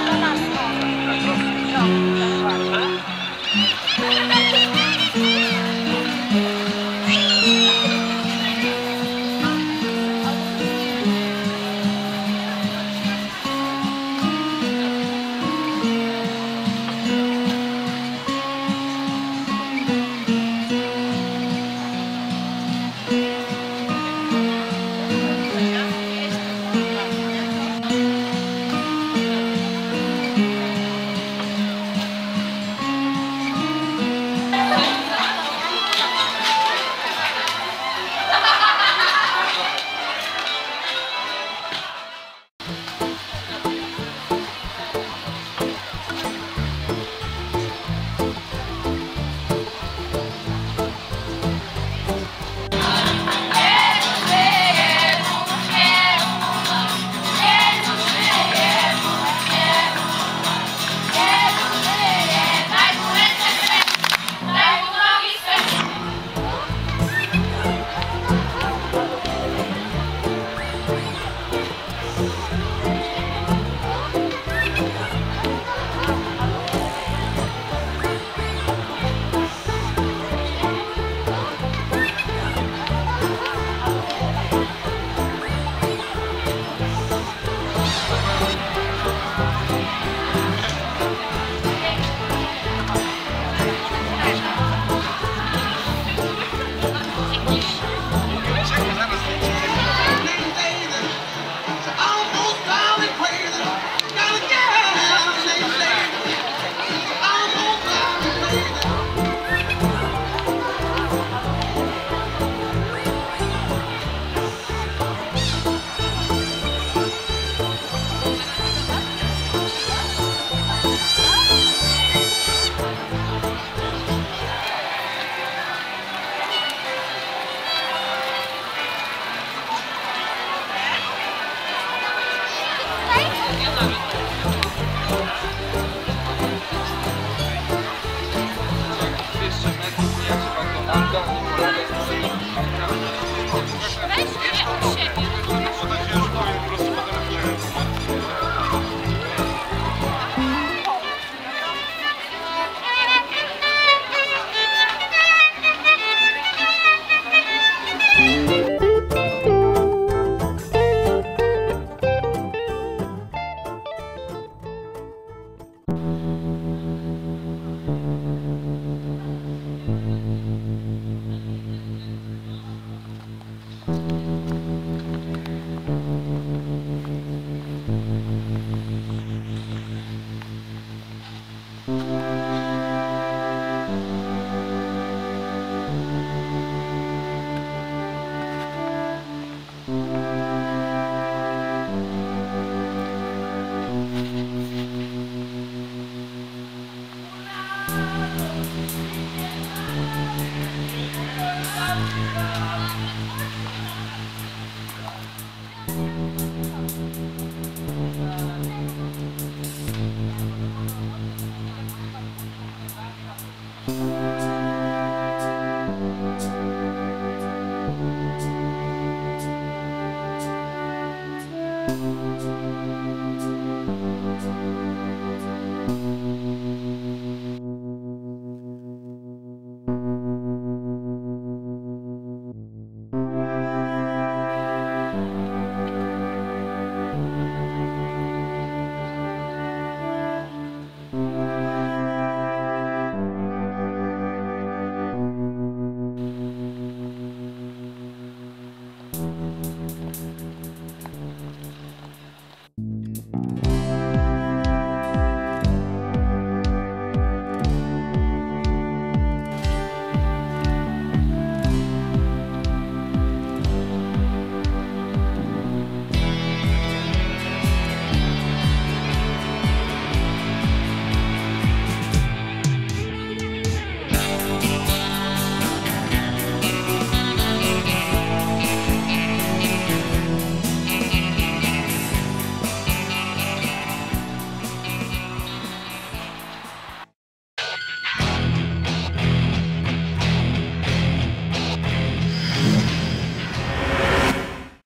我马。Thank you.